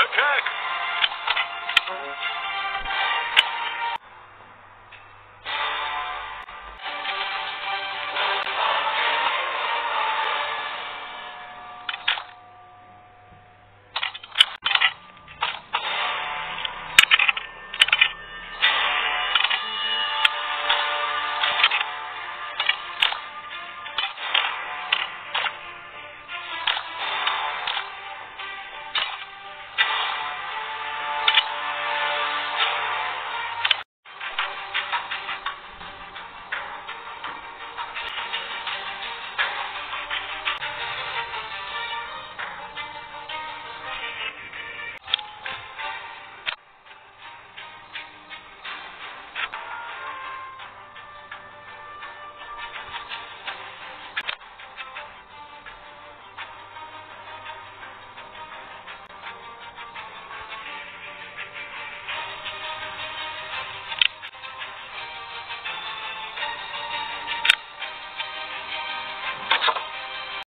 Attack!